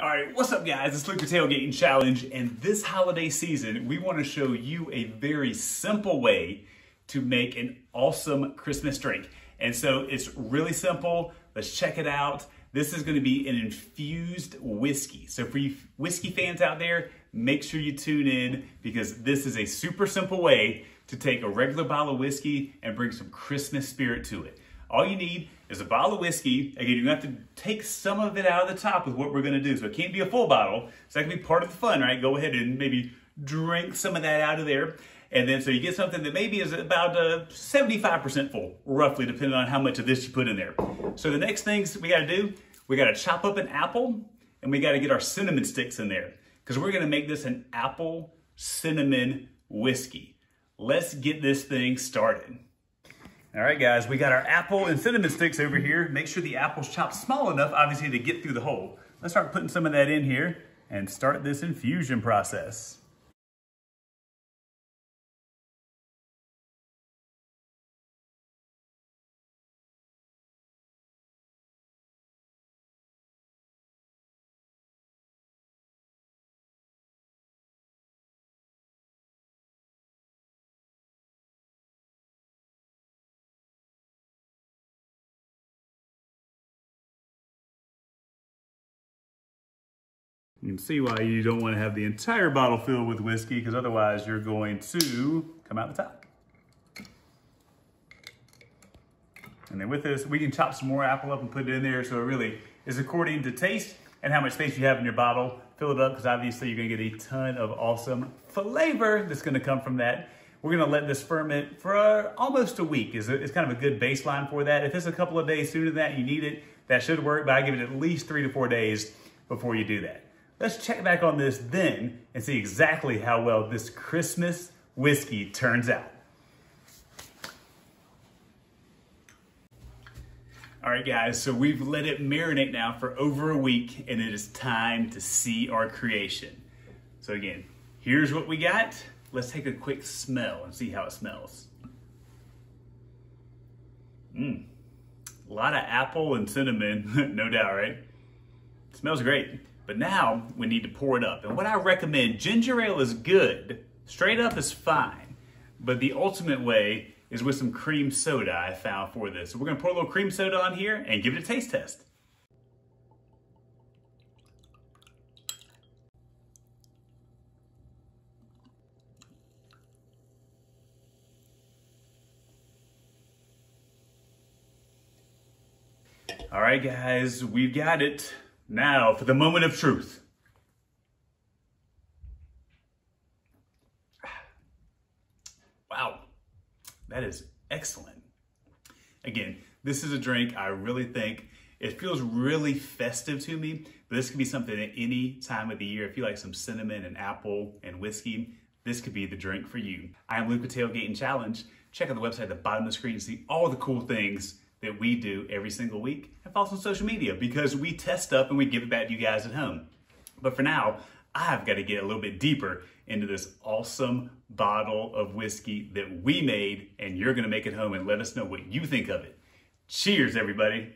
All right, what's up guys? It's Luke the Tailgating Challenge and this holiday season, we wanna show you a very simple way to make an awesome Christmas drink. And so it's really simple. Let's check it out. This is gonna be an infused whiskey. So for you whiskey fans out there, make sure you tune in because this is a super simple way to take a regular bottle of whiskey and bring some Christmas spirit to it. All you need is a bottle of whiskey. Again, you're gonna have to take some of it out of the top with what we're gonna do. So it can't be a full bottle. So that can be part of the fun, right? Go ahead and maybe drink some of that out of there. And then so you get something that maybe is about 75% uh, full, roughly, depending on how much of this you put in there. So the next things we gotta do, we gotta chop up an apple and we gotta get our cinnamon sticks in there because we're gonna make this an apple cinnamon whiskey. Let's get this thing started. All right, guys, we got our apple and cinnamon sticks over here. Make sure the apple's chopped small enough, obviously, to get through the hole. Let's start putting some of that in here and start this infusion process. You can see why you don't want to have the entire bottle filled with whiskey because otherwise you're going to come out the top. And then with this, we can chop some more apple up and put it in there. So it really is according to taste and how much space you have in your bottle. Fill it up because obviously you're gonna get a ton of awesome flavor that's gonna come from that. We're gonna let this ferment for uh, almost a week. Is It's kind of a good baseline for that. If it's a couple of days sooner than that, you need it, that should work, but I give it at least three to four days before you do that. Let's check back on this then and see exactly how well this Christmas whiskey turns out. All right, guys, so we've let it marinate now for over a week and it is time to see our creation. So again, here's what we got. Let's take a quick smell and see how it smells. Mmm, a lot of apple and cinnamon, no doubt, right? It smells great. But now we need to pour it up. And what I recommend, ginger ale is good. Straight up is fine. But the ultimate way is with some cream soda I found for this. So we're gonna pour a little cream soda on here and give it a taste test. All right, guys, we've got it. Now for the moment of truth. Wow, that is excellent. Again, this is a drink I really think it feels really festive to me, but this could be something at any time of the year. If you like some cinnamon and apple and whiskey, this could be the drink for you. I am Luke with Tailgating Challenge. Check out the website at the bottom of the screen to see all the cool things that we do every single week and follow us on social media because we test stuff and we give it back to you guys at home. But for now, I've got to get a little bit deeper into this awesome bottle of whiskey that we made, and you're going to make it home and let us know what you think of it. Cheers, everybody.